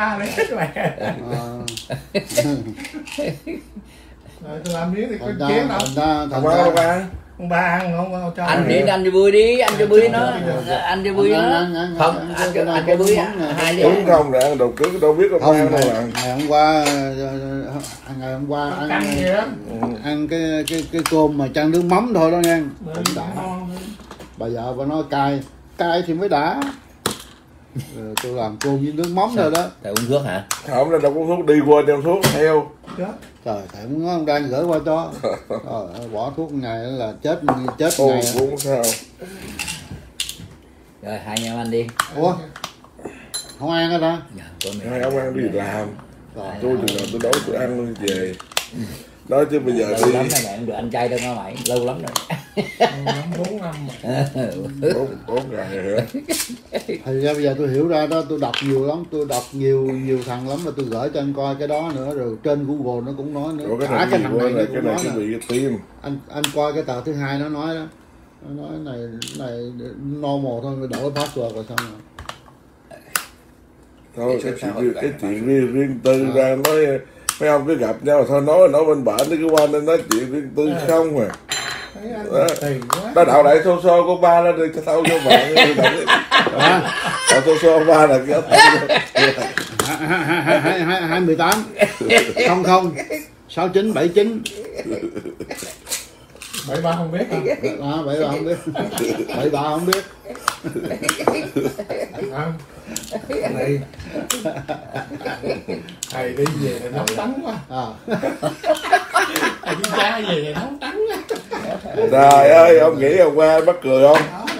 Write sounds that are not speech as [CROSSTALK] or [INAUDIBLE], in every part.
à đấy mẹ. Ờ, [LAUGHS] rồi tôi làm miếng thì có chén đâu thành ra ba ba ăn không cho anh đi anh cho vui đi anh cho vui nó. anh cho vui nó. không anh ăn, cho anh cho ăn, hai đứa đúng không nè đầu cứ đâu biết không ăn đâu ngày, hôm qua ờ, ngày hôm qua Ăn ăn cái cái cái cơm mà chan nước mắm thôi đó nha. Mà cũng đã bà vợ bà nói cay cay thì mới đã Rồi tôi làm cơm với nước mắm rồi đó. Tại uống thuốc hả? Không là đâu có thuốc đi qua đem thuốc theo. Chết. trời thầy muốn ông đang gửi qua cho. [LAUGHS] Trời bỏ thuốc ngày là chết chết ô ngày. cũng sao. Rồi hai anh em ăn đi. Ủa? Không ăn hết hả Dạ, hai ông ăn đi làm. Trời, tôi thì nào tôi đói tôi ăn luôn về. Nói chứ bây giờ lâu đi. lắm rồi mẹ không được ăn chay đâu mày. Lâu lắm rồi bốn năm bốn rồi. Thì ra bây giờ tôi hiểu ra đó tôi đọc nhiều lắm tôi đọc nhiều nhiều thằng lắm mà tôi gửi cho anh coi cái đó nữa rồi trên google nó cũng nói nữa. Ủa, cái cả cái thằng này này nó cái cũng này nói bị tim anh anh coi cái tờ thứ hai nó nói đó. Nó nói này này normal thôi rồi đổi password rồi xong rồi. Thôi cái chuyện cái chuyện riêng riêng tư ra nói mấy ông cứ gặp nhau thôi nói nói bên bển nó cứ qua nên nói chuyện riêng tư không mà Quá. nó đạo đại xô xô của ba nó đi tao cho bạn à, đạo xô xô ba là cái hai mười tám. Không không. sáu chín bảy chín Bảy ba không biết hả? à, bảy ba không biết bảy ba không biết Không. Này. Thầy đi về là nóng tánh quá. à, Thầy đi cha về là nóng tánh quá. trời ơi ông nghĩ hôm qua mắc cười không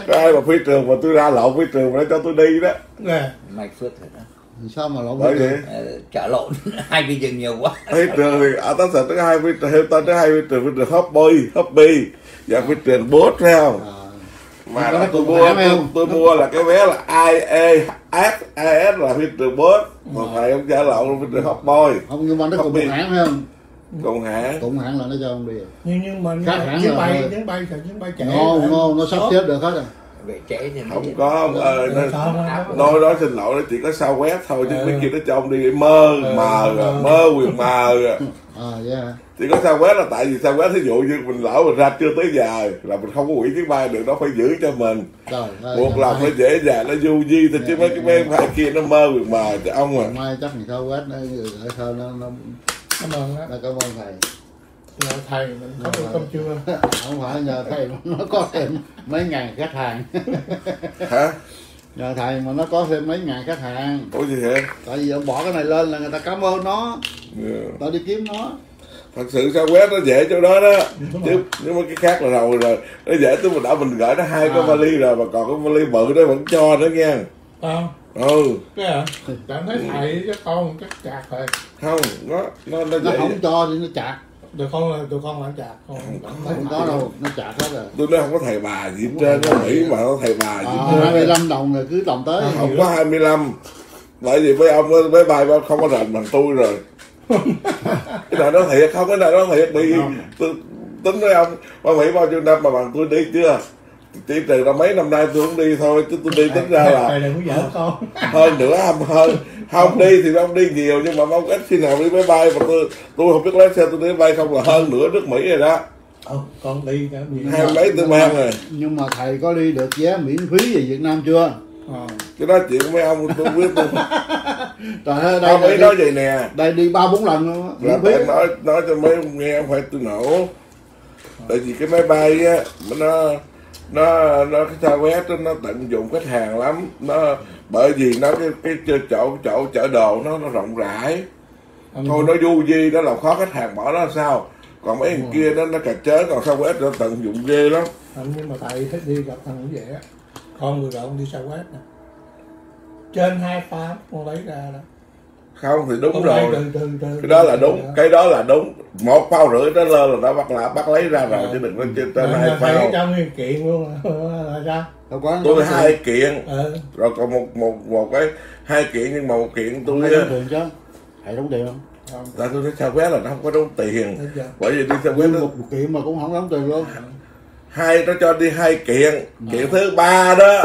có ai mà phi trường mà tôi ra lộn phi trường mà nó cho tôi đi đó Nè. mày phước rồi đó sao mà lộn bởi vậy Ờ, trả lộn? [LAUGHS] Hai cái chừng nhiều quá. Phi trường thì ở tao sợ tới hai phi trường theo tao tới hai phi trường phi trường hobby hobby và phi trường bốt không? À, mà có tôi mua hãng hay tôi, không? tôi mua là cái vé là IAS IAS là phi trường bốt. Còn thầy ông trả lộn phi trường hobby không nhưng mà nó cùng Không hãng phải không? Cùng hãng. Cùng hãng là nó cho ông đi. Nhưng nhưng mà Khác hẳn chuyến bay chuyến bay là chuyến bay chạy. nô nô nó sắp xếp được hết rồi về trễ thì nó không có ông ơi nó, nói đó xin lỗi nó chỉ có sao quét thôi chứ Ừ. mấy kia nó cho ông đi mơ Ừ, mờ ừ. mơ quyền mờ. À yeah. Chỉ có sao quét là tại vì sao quét thí dụ như mình lỡ mình ra chưa tới giờ là mình không có hủy chuyến bay được nó phải giữ cho mình. Buộc lòng nó dễ dàng nó du di thôi chứ mấy cái mấy phải kia nó mơ quyền mờ. Cho ông à. Mai chắc mình sao quét nó gửi thơ nó nó Cảm ơn đó. nó cảm ơn thầy Nhờ thầy mình có được cơm trưa. [LAUGHS] không phải nhờ thầy mà nó có thêm mấy ngàn khách hàng. Hả? [LAUGHS] Nhờ thầy mà nó có thêm mấy ngàn khách hàng. Ủa gì vậy? Tại vì ông bỏ cái này lên là người ta cảm ơn nó. Ừ. tao đi kiếm nó. Thật sự sao quét nó dễ chỗ đó đó? Chứ nhưng mà cái khác là rồi rồi nó dễ tới mình đã mình gửi nó hai cái À. vali rồi mà còn cái vali bự đó vẫn cho nữa nha. Không. ừ. Cái hả? Cảm thấy thầy chứ con chắc chạc rồi. không nó nó nó nó không cho thì nó chặt Tụi con là tụi con làm chạc. Con không có đâu. Nó chặt hết rồi. Tôi nói không có thầy bà gì hết trơn nó mỹ mà nó thầy bà gì hết à, trơn hai mươi lăm đồng rồi cứ đồng tới. Không có 25 bởi vì mấy ông mấy bài bao không có rành bằng tôi rồi. Cái này nó thiệt không cái này nó thiệt. Bị tính với ông ba Mỹ bao nhiêu năm mà bằng tôi đi chưa chỉ trừ là mấy năm nay tôi không đi thôi chứ tôi đi tính ra là hơn [LAUGHS] nữa không hơn không đi thì ông đi nhiều nhưng mà ông ít khi nào đi máy bay. Mà tôi tôi không biết lái xe tôi đi máy bay không là hơn nữa nước Mỹ rồi đó. Ừ, con đi hai mấy tôi mang rồi. Nhưng mà thầy có đi được vé miễn phí về Việt Nam chưa? Ờ. cái đó chuyện của mấy ông tôi biết tôi [LAUGHS] trời ơi đây, đây, nói vậy nè. đây đi ba bốn lần luôn á, là tại nói nói cho mấy ông nghe không phải tôi nổ. Tại vì cái máy bay á nó nó nó cái sao quét đó, nó tận dụng khách hàng lắm. Nó bởi vì nó cái cái chỗ chỗ, chỗ chở đồ nó nó rộng rãi. Thôi nó du di nó làm khó khách hàng bỏ nó sao. Còn mấy thằng kia nó nó cà chớ còn sao quét nó tận dụng ghê lắm. Không, nhưng mà thầy thích đi gặp thằng cũng á. Con người rộng đi sao quét nè. Trên hai pha con lấy ra đó không thì đúng Con rồi. từ từ từ cái đó là đúng cái đó là đúng. Một phao rưỡi nó lên là đã bắt lại bắt lấy ra rồi chứ đừng có trên trên hai phao. trong nguyên kiện luôn [LAUGHS] là sao? Đâu có. Tôi hai kiện. Ờ. Rồi còn một một một cái hai kiện nhưng mà một kiện tôi tôi đóng tiền chứ. Thầy đóng tiền không? Không. Là tôi nói sao quét là nó không có đóng tiền. Bởi vì đi sao quét nguyên nó một kiện mà cũng không đóng tiền luôn. Hai nó cho đi hai kiện. Kiện thứ ba đó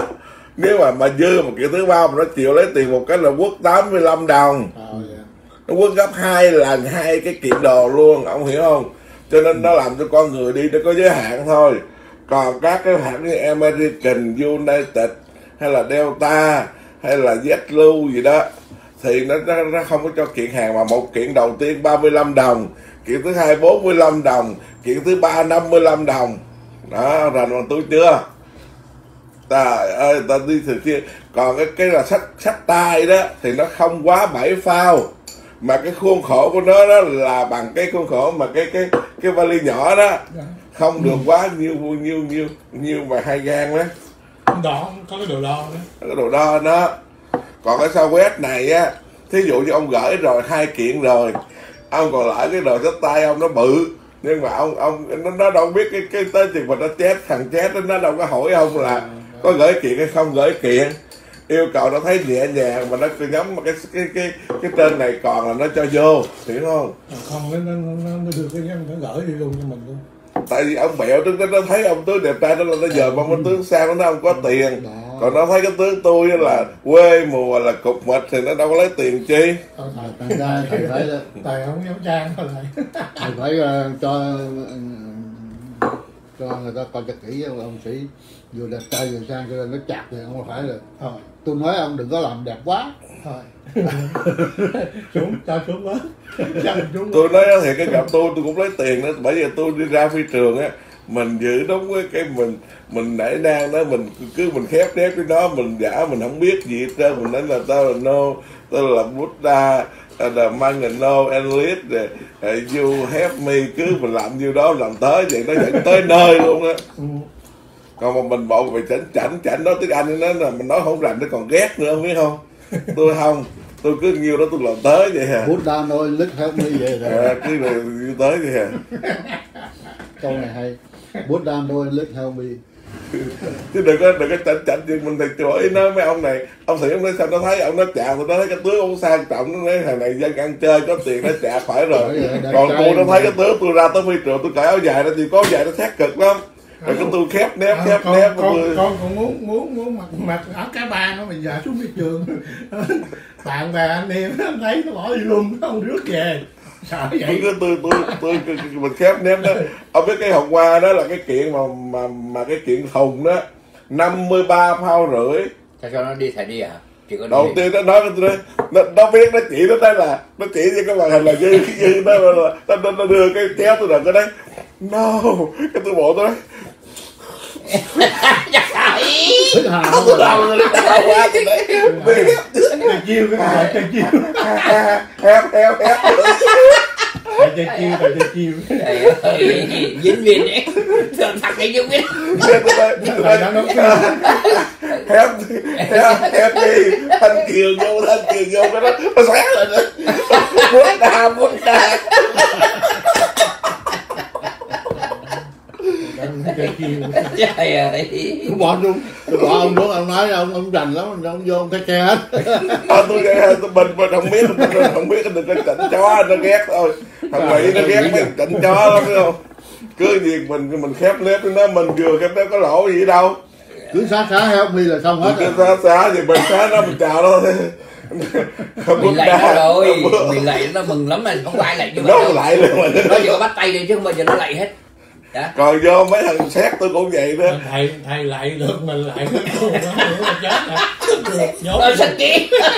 nếu mà mà dư một kiện thứ ba mà nó chịu lấy tiền một cái là quất 85 đồng. Ờ, dạ. nó quất gấp hai lần hai cái kiện đồ luôn ông hiểu không? Cho nên nó làm cho con người đi nó có giới hạn thôi. Còn các cái hãng như American United hay là Delta hay là JetBlue gì đó thì nó, nó nó không có cho kiện hàng mà một kiện đầu tiên 35 đồng kiện thứ hai 45 đồng kiện thứ ba 55 đồng. Đó rành bằng tôi chưa trời ơi ta đi từ kia. Còn cái cái là sách sách tay đó thì nó không quá bảy phao. Mà cái khuôn khổ của nó đó là bằng cái khuôn khổ mà cái cái cái vali nhỏ đó. Dạ. không được quá nhiêu nhiêu nhiêu nhiêu mà hai gan đó. Đo có cái đồ đo nữa cái đồ đo nó còn cái sao quét này á thí dụ như ông gửi rồi hai kiện rồi ông còn lại cái đồ sách tay ông nó bự. Nhưng mà ông ông nó, nó đâu biết cái cái tới chừng mà nó chết thằng chết đó, nó đâu có hỏi ông là có gửi kiện hay không gửi kiện. Yêu cầu nó thấy nhẹ nhàng mà nó cứ nhắm mà cái cái cái cái tên này còn là nó cho vô hiểu không? Mà không nó nó nó, nó đưa cái nhân nó gửi đi luôn cho mình luôn. Tại vì ông bẹo tướng nó thấy ông tướng đẹp trai đó là nó giờ mong ông tướng sao nó nói ông có tiền. Đó. còn nó thấy cái tướng tôi là quê mùa là cục mịch thì nó đâu có lấy tiền chi. Thôi thầy thành ra thầy phải thầy không dám trang thôi thầy. [LAUGHS] Thầy phải ờ, cho ờ, cho người ta coi cho kỹ ông, ông sĩ vừa đẹp trai vừa sang cho nên nó chặt thì không phải là thôi. Tôi nói ông đừng có làm đẹp quá. Thôi. [LAUGHS] Xuống cho xuống [LAUGHS] xuống tôi nói thì cái gặp tôi tôi cũng lấy tiền đó. Bởi vì tôi đi ra phi trường á mình giữ đúng cái cái mình mình nảy nang đó mình cứ mình khép nép với nó mình giả mình không biết gì hết trơn. Mình nói là tao là no tao là Buddha là mang no enlist rồi you help me cứ mình làm như đó làm tới vậy nó dẫn tới nơi luôn á. Ừ. còn mà mình bộ về chảnh chảnh chảnh nói tiếng anh nó là mình nói không rành nó còn ghét nữa không biết không? Tôi không tôi cứ nhiêu đó tôi làm tới vậy à, Buddha nói lít help me vậy rồi. À cứ là như tới vậy à. Câu này hay. Buddha nói lít help me chứ đừng có đừng có chảnh chảnh gì mình thì chửi nói mấy ông này ông sĩ ông nói sao nó thấy ông nó tôi nó thấy cái tướng ông sang trọng nó nói thằng này dân ăn chơi có tiền nó chạc phải rồi. Còn tôi nó thấy cái tướng tôi ra tới phi trường tôi cởi áo dài nó thì có áo dài nó thét cực lắm rồi cái tôi khép nép À, khép con, nép con, tôi con còn muốn muốn muốn mặc mặc áo cá ba nó bây giờ xuống thị trường. [LAUGHS] Bạn bè anh em nó thấy nó bỏ đi luôn nó không rước về. Sợ tôi vậy cứ tôi tôi tôi, tôi mình khép nép đó. Ông biết cái hôm qua đó là cái kiện mà mà mà cái kiện thùng đó 53 phao rưỡi. Sao cho nó đi thầy đi à? Chỉ có đầu tiên nó nói với tôi nó, nó biết nó chỉ nó thấy là nó chỉ cho cái màn hình là dư dư nó là nó, nó, nó đưa cái chéo tôi là cái đấy no. Cái tôi bộ tôi nói thích hà tôi đau rồi nó đau quá tôi đấy chơi chiêu cái này chơi chiêu hép hép hép Thầy chơi chiêu thầy chơi chiêu Trời ơi, diễn viên ấy Thường thằng ấy diễn viên tôi nói tôi thầy đã nói nói cái hép hép hép đi thanh kiều vô thanh kiều vô cái đó nó xoét lên đó muốn đa muốn đa chơi chiêu Trời ơi bọn tôi tôi bỏ ông xuống ông nói ông ông rành lắm ông vô ông thấy che hết. À, [LAUGHS] tôi nghe tôi mình mình không biết mình không biết đừng có chỉnh chó nó ghét thôi. Thằng mỹ nó ghét mấy chỉnh chó lắm phải không? Cứ gì mình mình khép nếp nó mình vừa khép nếp có lỗ gì đâu. Cứ xá xá help me là xong hết cứ rồi. xá xá gì mình xá nó mình chào nó. Mình lạy nó rồi. Mình lạy nó mừng lắm mà không ai lạy như nó lại luôn mà. Nó có bắt tay đi chứ không bao giờ nó lạy hết Đó còn vô mấy thằng xét tôi cũng vậy đó. Thầy thầy lại được mình lại nó nữa là chết rồi. Nó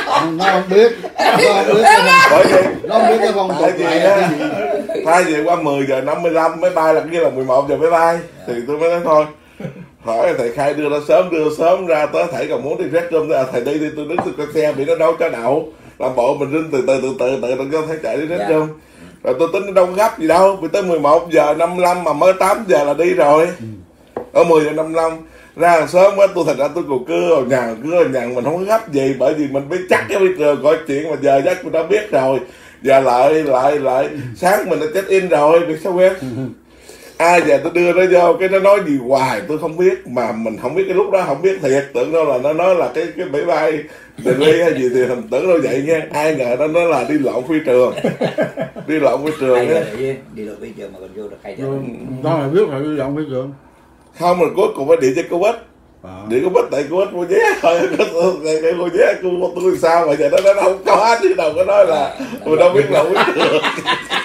Ông- nó không biết. Nó không biết bởi vì nó không biết cái phong tục là á gì. Thay vì qua 10 giờ 55 máy bay là kia là 11 giờ máy bay thì tôi mới nói thôi. Hỏi thầy khai đưa nó sớm đưa sớm ra tới thầy còn muốn đi rest room à, thầy đi đi tôi đứng tôi xe bị nó đâu cho đậu. Làm bộ mình rinh từ từ từ từ từ đừng có thấy chạy đi rest Dạ. room rồi tôi tính đâu có gấp gì đâu vì tới 11 giờ 55 mà mới 8 giờ là đi rồi. Ở 10 giờ 55 ra hàng sớm quá tôi thật ra tôi còn cứ ở nhà cứ ở nhà mình không có gấp gì bởi vì mình biết chắc cái bây giờ gọi chuyện mà giờ chắc mình đã biết rồi. Giờ lại lại lại sáng mình đã check in rồi việc sao quen ai giờ tôi đưa nó vô cái nó nói gì hoài tôi không biết. Mà mình không biết cái lúc đó không biết thiệt. Tưởng đâu là nó nói là cái cái bể bay delay hay gì thì mình tưởng đâu vậy nha. Ai ngờ nó nói là đi lộn phi trường. Đi lộn phi trường á. là đi đi được bây giờ mà còn vô được hay rồi chứ con là biết phải đi động với trường. Không rồi cuối cùng phải điện cho cô ích Đó. để có bích tại cô bích mua vé. Thôi cái cái mua vé cô tôi sao mà giờ nó nó không có. Chứ đâu có nói là tôi đâu biết là biết được phải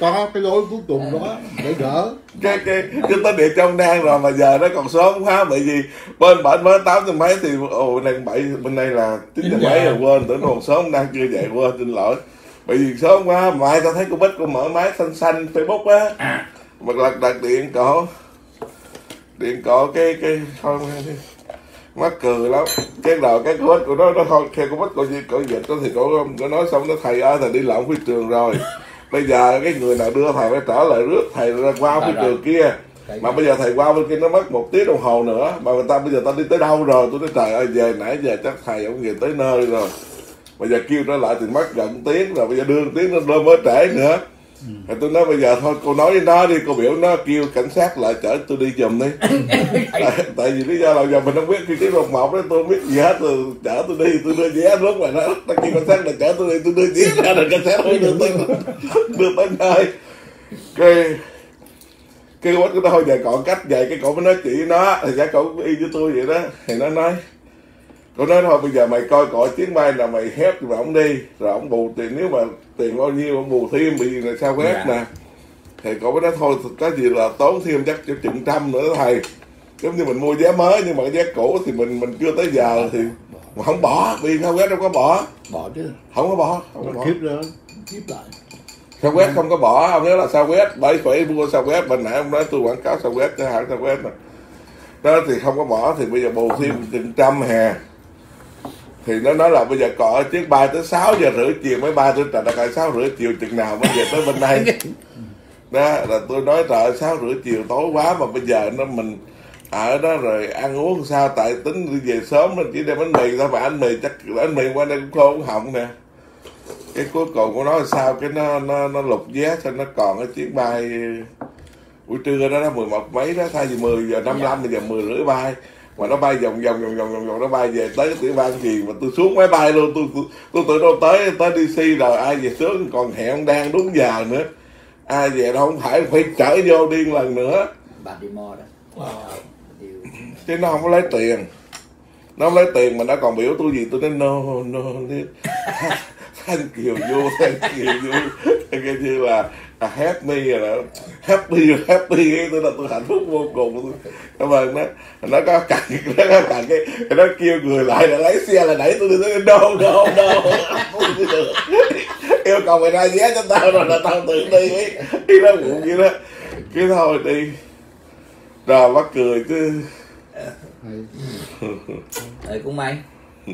có cái lối cuối cùng đó để gỡ. Cái cái cái tới địa trong đang rồi mà giờ nó còn sớm quá bởi vì bên bệnh mới tám giờ mấy thì ồ này bảy bên đây là chín giờ mấy rồi. quên tưởng còn sớm đang chưa dậy quên xin lỗi. Bởi vì sớm quá mai tao thấy cô bích cô mở máy xanh xanh facebook á. À. Mà lật đặt điện cổ. Điện cổ cái cái thôi mắc cười lắm. Cái đầu cái cô bích của nó nó thôi khi cô bích cô gì cổ dịch đó thì cổ cổ nói xong nó thầy ơi thầy đi lộn phi trường rồi bây giờ cái người nào đưa thầy phải trở lại rước thầy ra qua Rồi, trường kia. Mà bây giờ thầy qua bên kia nó mất một tiếng đồng hồ nữa. Mà người ta bây giờ ta đi tới đâu rồi? Tôi nói trời ơi về nãy giờ chắc thầy ông về tới nơi rồi. Bây giờ kêu trở lại thì mất gần tiếng rồi. Bây giờ đưa tiếng nó mới trễ nữa thì tôi nói bây giờ thôi cô nói với nó đi cô biểu nó kêu cảnh sát lại chở tôi đi giùm đi. [LAUGHS] Tại, tại vì lý do là giờ mình không biết khi tiếng một một đó tôi không biết gì hết rồi chở tôi đi tôi đưa vé lúc mà nó nó kêu cảnh sát là chở tôi đi tôi đưa vé ra rồi cảnh sát mới đưa tôi đưa tới nơi. Cái cái quýt của nó thôi giờ còn cách vậy cái cậu mới nói chị nó thì cậu cũng y với tôi vậy đó thì nó nói cậu nói thôi bây giờ mày coi cõi chuyến bay là mày hép rồi ổng đi rồi ổng bù tiền nếu mà tiền bao nhiêu ổng bù thêm bị gì là sao quét Dạ. nè. Thì cậu mới nói thôi cái gì là tốn thêm chắc cho chừng trăm nữa thầy. Giống như mình mua vé mới nhưng mà cái vé cũ thì mình mình chưa tới giờ thì mà không bỏ vì sao quét đâu có bỏ. Bỏ chứ. Không có bỏ không có bỏ. khiếp đó kiếp lại. Sao quét không có bỏ ông nhớ là sao quét bảy phải mua sao quét bên nãy ông nói tôi quảng cáo sao quét cho hãng sao quét nè. Đó thì không có bỏ thì bây giờ bù thêm chừng trăm hè thì nó nói là bây giờ có chiếc bay tới 6 giờ rưỡi chiều mới bay tới trà đặc sáu rưỡi chiều chừng nào mới về tới bên đây. [LAUGHS] Đó là tôi nói trời sáu rưỡi chiều tối quá mà bây giờ nó mình ở đó rồi ăn uống sao tại tính đi về sớm mình chỉ đem bánh mì thôi mà anh mì chắc bánh mì qua đây cũng khô cũng họng nè. Cái cuối cùng của nó là sao? Cái nó nó nó lục vé cho nó còn cái chuyến bay buổi trưa đó nó mười một mấy đó thay vì 10 giờ năm Dạ. bây giờ mười rưỡi bay mà nó bay vòng vòng vòng vòng vòng vòng nó bay về tới cái tiểu bang gì mà tôi xuống máy bay luôn. Tôi tôi tôi tưởng đâu tới tới DC rồi ai về sớm còn hẹn đang đúng giờ nữa. Ai về đâu không phải phải trở vô điên lần nữa. Baltimore đó Wow. Điều- chứ nó không có lấy tiền. Nó không lấy tiền mà nó còn biểu tôi gì? Tôi nói no no thank you you thank you you cái như là à, happy rồi đó. Happy happy. Cái tôi là tôi hạnh phúc vô cùng. Cảm ơn nó nó có cặn nó có cặn cái nó kêu người lại là lấy xe là đẩy tôi đi tới. Đâu đâu đâu được. yêu cầu mày ra vé cho tao rồi là tao tự đi. Ấy cái nó cũng như đó. Cái thôi đi. Rồi bắt cười cứ. Ừ, cũng may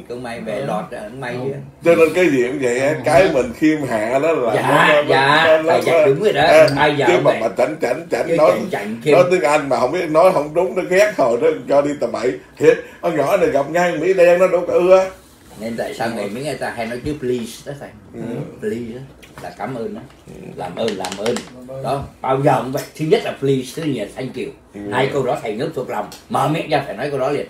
cũng may về lọt ờ, cũng may chứ. Cho nên cái gì cũng vậy á cái mình khiêm hạ đó là Dạ, nó- nó- dạ, nó- nó- phải dạy đúng rồi đó. à, Ai giờ chứ mà mà chảnh chảnh chảnh nói chảnh chảnh khiêm. nói tiếng anh mà không biết nói không đúng nó ghét hồi nó cho đi tầm bậy. Thiệt con nhỏ này gặp ngay mỹ đen nó đâu có ưa. Nên tại sao người mấy người ta hay nói chữ please đó thầy? Ừ. please đó là cảm ơn đó. Làm ơn làm ơn. Đó bao giờ cũng vậy. Thứ nhất là please thứ nhì là thank you. Ừ. hai câu đó thầy nhớ thuộc lòng. Mở miệng ra phải nói câu đó liền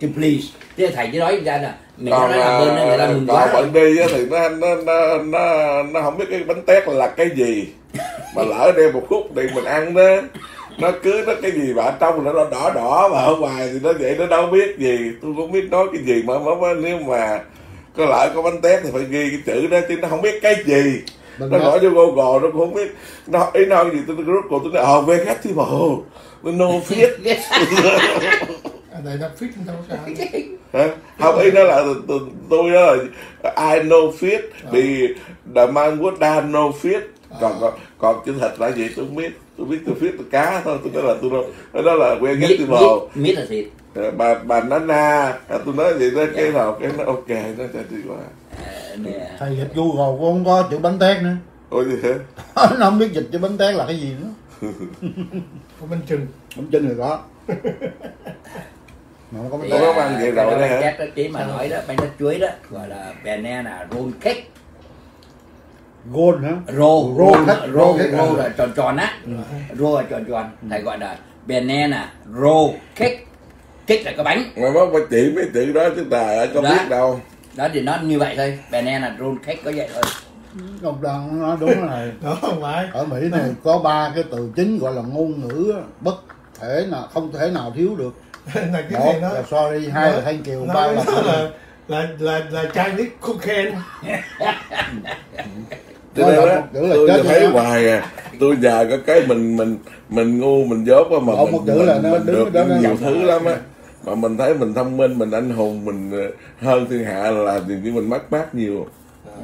chứ please. Chứ thầy chỉ nói ra là mình còn nói làm ơn nên người ta mừng còn quá bận đi á thì nó nó nó nó nó không biết cái bánh tét là cái gì. Mà lỡ đem một khúc đi mình ăn đó. Nó cứ nó cái gì mà ở trong nó đỏ đỏ mà ở ngoài thì nó vậy nó đâu biết gì. Tôi cũng biết nói cái gì mà, mà, mà nếu mà có lỡ có bánh tét thì phải ghi cái chữ đó chứ nó không biết cái gì. Bên nó đó- gọi vô Google nó cũng không biết. Nó ý nói gì tôi rút cuộc tôi nói ờ vegetable nó no fit [LAUGHS] này nó fit đâu sao Hả? không ý nó là tôi, tôi đó là I know fit vì the man would die no fit còn còn còn chữ thịt là gì? Tôi không biết. Tôi biết tôi fit từ cá thôi. Tôi nói là tôi nói đó là biết vegetable biết biết là thịt Ờ, bà bà banana À, tôi nói vậy đó cái nào cái nó ok nó sẽ đi qua nè. thầy dịch google cũng không có chữ bánh tét nữa. Ôi gì thế [LAUGHS] nó không biết dịch chữ bánh tét là cái gì nữa. Có bánh chưng bánh chưng thì có mà nó có tét có ăn vậy cái rồi đấy hả? chí mà nói đó bánh tét chuối đó gọi là banana roll cake. Gold hả? Rô Rô rô rô là tròn tròn á. Rô là tròn tròn. Thầy gọi là banana roll cake. Cake là cái bánh. Mà mất phải chỉ mấy chữ đó chứ có Đó. biết đâu. Đó thì nó như vậy thôi. Banana roll cake có vậy thôi. Ông đang nói đúng rồi. [LAUGHS] Đó không phải ở mỹ này có ba cái từ chính gọi là ngôn ngữ á, bất thể nào không thể nào thiếu được [LAUGHS] là cái một này nó là sorry hai là thank you nó ba là là là là là Chinese cocaine cho [LAUGHS] Nói là là tôi chết thấy đó. hoài à. Tôi nhờ có cái mình mình mình ngu mình dốt mà Một mình, chữ là mình, nó mình được đó nhiều nhập thứ lắm á. Mà mình thấy mình thông minh mình anh hùng mình ờ, hơn thiên hạ là như mình mất mát nhiều.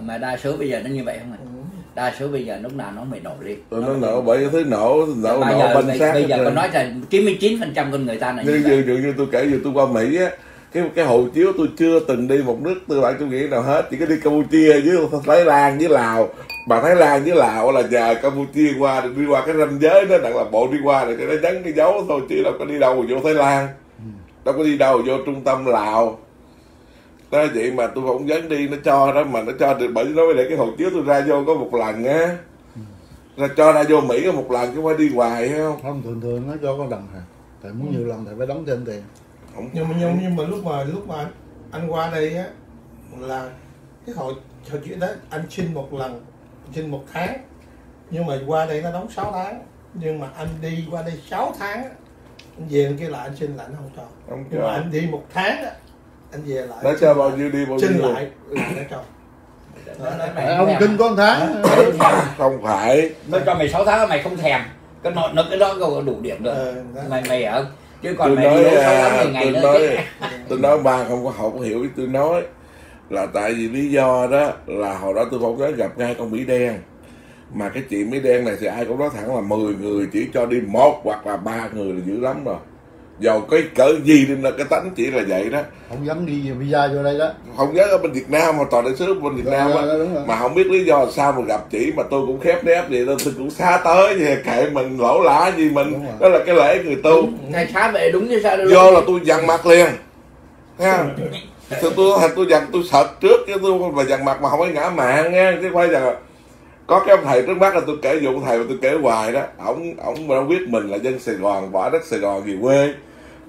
Mà đa số bây giờ nó như vậy không ạ đa số bây giờ lúc nào nó mới nổi lên tôi nó nổ bởi cái thứ nổ nổ bây nổ giờ, banh bây, giờ con nói là 99 phần trăm con người ta là như như như, như, như tôi kể vừa tôi qua Mỹ á cái cái hộ chiếu tôi chưa từng đi một nước tư bản chủ nghĩa nào hết chỉ có đi Campuchia với Thái Lan với Lào. Mà Thái Lan với Lào là nhờ Campuchia qua đi qua cái ranh giới đó đặng là bộ đi qua để cho nó dán cái dấu thôi chứ đâu có đi đâu vô Thái Lan. Đâu có đi đâu vô trung tâm Lào đó vậy mà tôi phỏng vấn đi nó cho đó mà nó cho được bởi nó mới để cái hộ chiếu tôi ra vô có một lần á. Ra cho ra vô Mỹ có một lần chứ phải đi hoài hay không? Không thường thường nó cho có lần hà. Tại muốn nhiều lần thì phải đóng thêm tiền. Không nhưng mà nhưng, nhưng mà lúc mà lúc mà anh, qua đây á là cái hội hội chuyện đó anh xin một lần xin một tháng. Nhưng mà qua đây nó đóng 6 tháng. Nhưng mà anh đi qua đây 6 tháng anh về anh kia lại anh xin lại anh không cho. Không nhưng cho. mà anh đi một tháng á, anh về lại nó anh cho bao lại. nhiêu đi bao nhiêu? lại lại nó Nó mày. Không ông kinh có một tháng không phải. Nó cho mày 6 tháng mày không thèm. Cái nọ nó cái đó có đủ điểm rồi. Đó. mày mày ở. Chứ tôi còn mày nói đi sáu à, tháng ngày tôi nữa nói tôi nói ba không có học hiểu tôi nói. Là tại vì lý do đó là hồi đó tôi phỏng vấn gặp ngay con Mỹ đen. Mà cái chị Mỹ đen này thì ai cũng nói thẳng là 10 người chỉ cho đi một hoặc là ba người là dữ lắm rồi dầu cái cỡ gì đi nữa cái tánh chỉ là vậy đó. Ông dám đi visa vô đây đó. Không nhớ ở bên Việt Nam mà toàn đại sứ bên Việt Nam á. Dạ, đúng rồi. mà không biết lý do sao mà gặp chị mà tôi cũng khép nép vậy đó tôi cũng xa tới vậy kệ mình lỗ lã gì mình. Đó là cái lễ người tu. Ngày xá về đúng như sao đâu do là tôi dằn mặt liền. Nha tôi [LAUGHS] tôi tôi, tôi dằn tôi sợ trước chứ tôi mà dằn mặt mà không có ngã mạng nha. Chứ phải giờ có cái ông thầy trước mắt là tôi kể vụ ông thầy mà tôi kể hoài đó ổng ổng mà biết mình là dân Sài Gòn bỏ đất Sài Gòn về quê.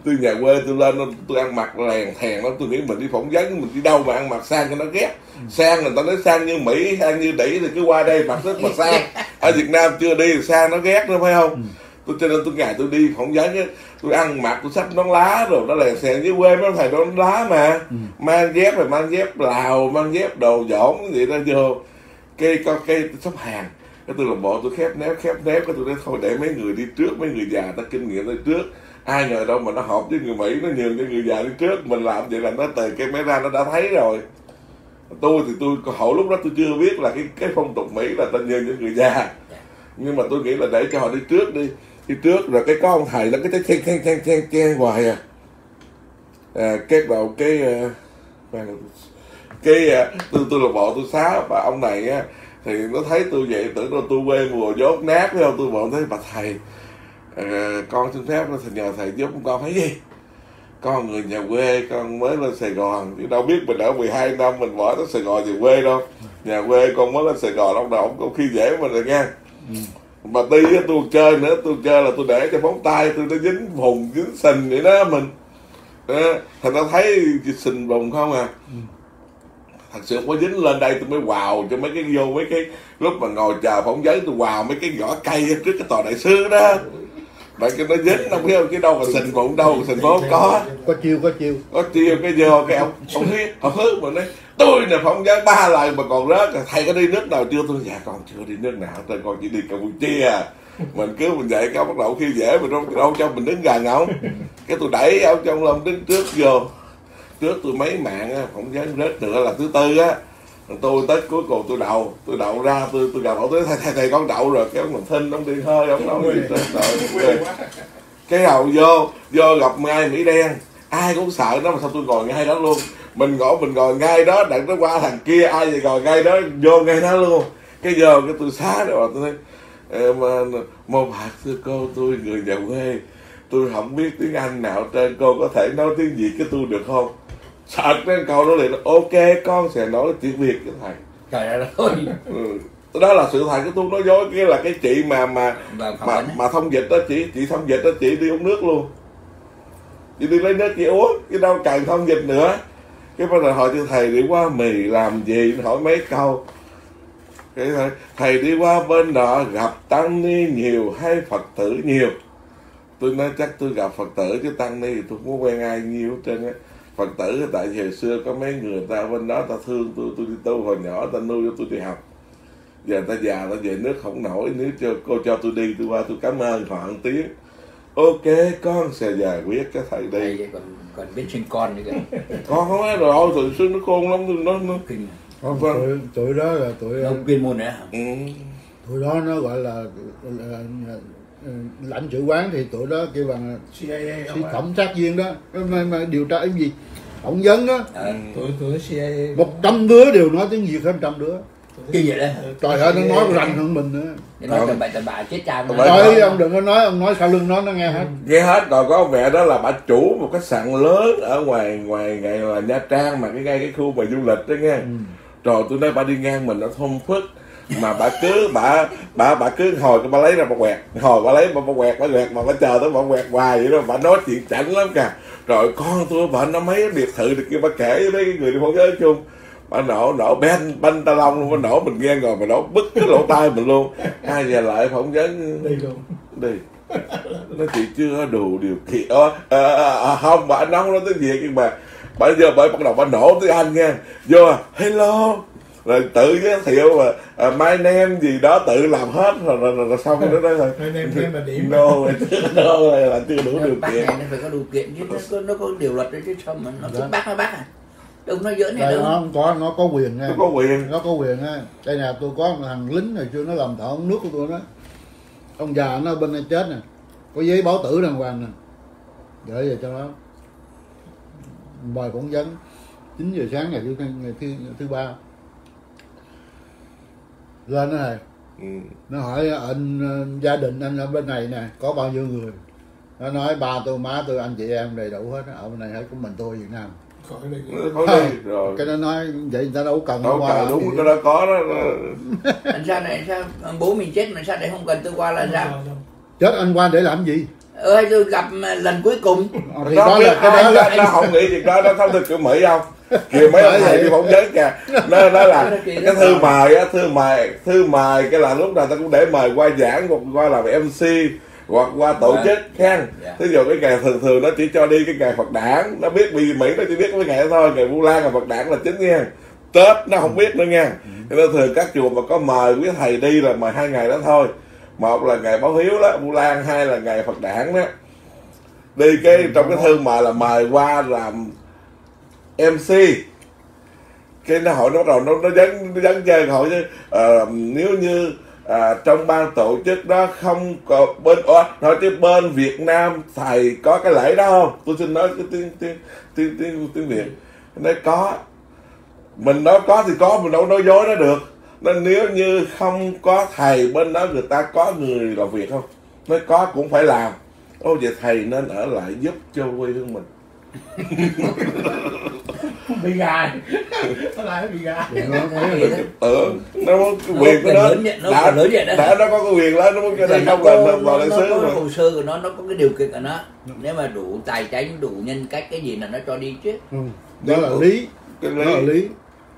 Tôi nhà quê tôi lên tôi ăn mặc lèn thèn lắm tôi nghĩ mình đi phỏng vấn mình đi đâu mà ăn mặc sang cho nó ghét. Sang người ta nói sang như mỹ sang như đỉ thì cứ qua đây mặc rất mà sang. [LAUGHS] Ở việt nam chưa đi thì sang nó ghét nữa phải không? Tôi cho nên tôi ngày tôi đi phỏng vấn tôi ăn mặc tôi xách nón lá rồi nó lèn xèn dưới quê mấy thầy nón lá mà. Mang dép rồi mang dép lào mang dép đồ dỗn vậy đó vô cây con cây sắp hàng. Cái tôi làm bộ tôi khép nép khép nép cái tôi nói thôi để mấy người đi trước mấy người già ta kinh nghiệm đi trước. Ai ngờ đâu mà nó hợp với người mỹ nó nhường cho người già đi trước. Mình làm vậy là nó từ cái máy ra nó đã thấy rồi. Tôi thì tôi hậu lúc đó tôi chưa biết là cái cái phong tục mỹ là ta nhường cho người già. Nhưng mà tôi nghĩ là để cho họ đi trước đi. Đi trước rồi cái có ông thầy nó cái chen chen chen chen chen hoài à, à kết đầu cái uh, cái à, tôi tôi là bộ tôi xá và ông này á thì nó thấy tôi vậy tưởng là tôi quê mùa dốt nát phải không? Tôi bộ thấy bà thầy à, con xin phép thì nhờ thầy giúp con thấy gì? Con người nhà quê con mới lên Sài Gòn. Chứ đâu biết mình ở 12 năm mình bỏ tới Sài Gòn về quê đâu. Nhà quê con mới lên Sài Gòn ông ông có khi dễ mình rồi nha. Mà đi á, tôi chơi nữa tôi chơi là tôi để cho móng tay tôi nó dính vùng dính sình vậy đó mình. Đó. thành nó thấy sình vùng không à thật sự không có dính lên đây tôi mới vào cho mấy cái vô mấy cái lúc mà ngồi chờ phỏng vấn tôi vào mấy cái vỏ cây trước cái tòa đại sứ đó. Để cho nó dính đâu biết không chứ đâu mà sình bụng đâu mà bố không có. Có chiêu có chiêu. Có chiêu cái vô cái ông ông biết ông hứa mà nói tôi là phỏng vấn ba lần mà còn rớt thầy có đi nước nào chưa? Tôi dạ con chưa đi nước nào tôi con chỉ đi campuchia. Mình cứ mình vậy cái bắt đầu khi dễ mình đâu, đâu cho mình đứng gần ông. Cái tôi đẩy ông trong lòng đứng trước vô trước tôi mấy mạng phỏng vấn rớt nữa là thứ tư á. Tôi tới cuối cùng tôi đậu tôi đậu ra tôi tôi tôi nói, thầy, thầy thầy con đậu rồi cái ông mình thinh ông đi hơi ông nói gì tới rồi. Cái đầu vô vô gặp ngay mỹ đen ai cũng sợ nó mà sao tôi ngồi ngay đó luôn. Mình ngồi mình ngồi ngay đó đặng nó qua thằng kia ai vậy ngồi ngay đó vô ngay đó luôn. Cái vô cái tôi xá rồi tôi nói "Ờ, mà mô bạc thưa cô tôi người nhà quê tôi không biết tiếng anh nào trên cô có thể nói tiếng việt với tôi được không sợ cái câu đó liền ok con sẽ nói tiếng việt với thầy. Trời ơi ừ. đó là sự thật cái tôi nói dối cái là cái chị mà mà và mà, mà thông dịch đó chị chị thông dịch đó chị đi uống nước luôn. Chị đi lấy nước chị uống chứ đâu cần thông dịch nữa. Cái bắt đầu hỏi cho thầy đi qua mì làm gì? Hỏi mấy câu. Cái thầy, thầy đi qua bên đó gặp tăng ni nhiều hay phật tử nhiều? Tôi nói chắc tôi gặp phật tử chứ tăng ni thì tôi không có quen ai nhiều trơn á phật tử tại hồi xưa có mấy người ta bên đó ta thương tôi tôi đi tu hồi nhỏ ta nuôi cho tôi đi học. Giờ ta già ta về nước không nổi nếu cho cô cho tôi đi tôi qua tôi cảm ơn họ một tiếng. Ok con sẽ giải quyết cái thầy đi. Đây còn còn biết sinh con nữa kìa. [LAUGHS] Con không nói rồi từ xưa nó khôn lắm nó nó kinh Không, Vâng. tụi, tụi đó là tụi đâu chuyên môn nữa ừ. tụi đó nó gọi là, là, là, là lãnh sự quán thì tụi đó kêu bằng CIA cộng sát viên đó. Mà, mà điều tra cái gì? Phỏng vấn đó. Ờ tụi tụi CIA một trăm đứa đều nói tiếng việt hết trăm đứa. Cái gì đấy trời ơi nó nói rành hơn mình nữa. Nói tầm bậy tầm bạ chết cha nó ơi, ông đừng có nói ông nói sau lưng nó nó nghe hết. Nghe hết rồi có mẹ đó là bà chủ một khách sạn lớn ở ngoài ngoài ngày là nha trang mà cái ngay cái khu mà du lịch đó nghe. Rồi tôi nói bà đi ngang mình nó thông phức mà bà cứ bà bà bà cứ hồi cái bà lấy ra bà quẹt. Hồi bà lấy bà, bà quẹt bà quẹt mà bà chờ tới bà quẹt hoài vậy đó. Bà nói chuyện chảnh lắm kìa. Rồi con tôi bà nó mấy biệt thự được kia bà kể với mấy cái người đi phỏng vấn chung. Bà nổ nổ ben banh ta long luôn bà nổ mình nghe rồi bà nổ bứt cái lỗ tai mình luôn. Ai về lại phỏng vấn? Đi luôn. Đi. Nó chị chưa đủ điều kiện. Ờ, ờ, ờ, không bà nói không nói tiếng việt nhưng mà bây giờ bởi bắt đầu bà nổ tiếng anh nha vô hello rồi tự giới thiệu mà à, my name gì đó tự làm hết rồi rồi, rồi, rồi xong rồi đó rồi My name name là điểm. no [LAUGHS] no là chưa đủ điều bác kiện. này nó phải có điều kiện chứ nó có, nó có điều luật đấy chứ sao mà nó Dạ. thích bác nó bác à? Có nói giỡn này đâu. nó không có nó có quyền nha. Nó có quyền. Nó có quyền á. Đây nè tôi có một thằng lính hồi xưa nó làm thợ ống nước của tôi đó. Ông già nó bên đây chết nè. Có giấy báo tử đàng hoàng nè. Gửi về cho nó. Mời phỏng vấn. 9 giờ sáng ngày thứ ngày thứ, ngày thứ ba lên nó này ừ. nó hỏi anh ờ, gia đình anh ở bên này nè có bao nhiêu người? Nó nói ba tôi má tôi anh chị em đầy đủ hết ở bên này hết có mình tôi Việt Nam. Khỏi đi. Nó có đi. Rồi. Cái nó nói vậy người ta đâu cần đâu qua cần đúng gì. cái đó có đó. Đó. anh sao này sao bố mình chết mà sao để không cần tôi qua là sao? chết anh qua để làm gì? Ờ hay tôi gặp mà lần cuối cùng. Ờ, thì đó, đó là cái đó là nó, không nghĩ việc đó nó thông thực kiểu mỹ không kìa mấy ông thầy đi phỏng vấn kìa nó nó là cái thư mời á thư mời thư mời cái là lúc nào ta cũng để mời qua giảng hoặc qua làm mc hoặc qua tổ Dạ. chức khen. Dạ. thí dụ cái ngày thường thường nó chỉ cho đi cái ngày phật đản nó biết bị mỹ nó chỉ biết cái ngày đó thôi ngày vu lan là phật đản là chính nha. Tết nó không biết nữa nha. Cho nên thường các chùa mà có mời quý thầy đi là mời hai ngày đó thôi. Một là ngày báo hiếu đó vu lan hai là ngày phật đản đó. Đi cái trong cái thư mời là mời qua làm MC cái nó hỏi nó bắt đầu nó nó dấn nó dấn chơi hỏi chứ uh, nếu như à, trong ban tổ chức đó không có bên ô, nói chứ bên Việt Nam thầy có cái lễ đó không? Tôi xin nói cái tiếng tiếng tiếng tiếng tiếng Việt. Nói có. Mình nói có thì có mình đâu nói dối nó được. Nên nếu như không có thầy bên đó người ta có người làm việc không? Nói có cũng phải làm. Ô vậy thầy nên ở lại giúp cho quê hương mình bị gài. Nó lại bị gài. Nó ừ nó có cái quyền của Nó. nó nó đã, lớn vậy đó. đã nó có cái quyền đó nó muốn cho nên nó không có, là nó, vào đại nó sứ có mà. hồ sơ của nó nó có cái điều kiện của nó. Nếu mà đủ tài chánh đủ nhân cách cái gì là nó cho đi chứ. Ừ. đó là lý. Cái đó là lý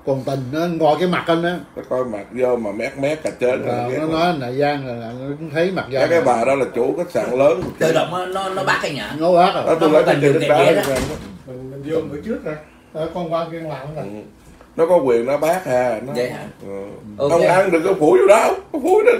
còn tình nó ngồi cái mặt anh á nó coi mặt vô mà mét mét cả trên là rồi nó nói là gian là, là nó cũng thấy mặt cái gian cái bà đó là chủ khách sạn lớn. Tự động nó nó, nó bác anh nhỉ nó quá rồi. Đó tôi Nó lấy cái trên điều đá mình, vô bữa trước rồi. Ờ, con qua kiên làm rồi. Ừ. nó có quyền nó bác à nó Vậy hả? ừ. Ok. không ăn đừng có phủi vô đâu có phủi đó.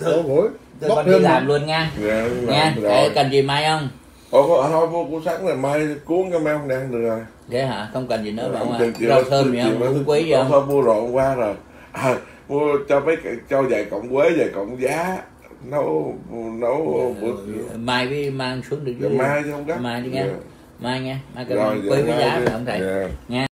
Đổ mũi tôi bóc còn đi làm luôn nha. Dạ, nha cần gì mai không? Ủa, có- thôi củ sắn này mai cuốn cái meo không ăn được rồi thế hả? Không cần gì nữa mà Không chị rau thơm gì không? hương quý gì không mua rồi qua rồi. À, mua cho mấy cho vài cọng quế vài cọng giá. Nấu nấu bữa mai với mang xuống được Dạ, mai chứ không gấp. Mai đi nghe. Dạ. mai nha mai cái quý với giá không thầy? Dạ. nha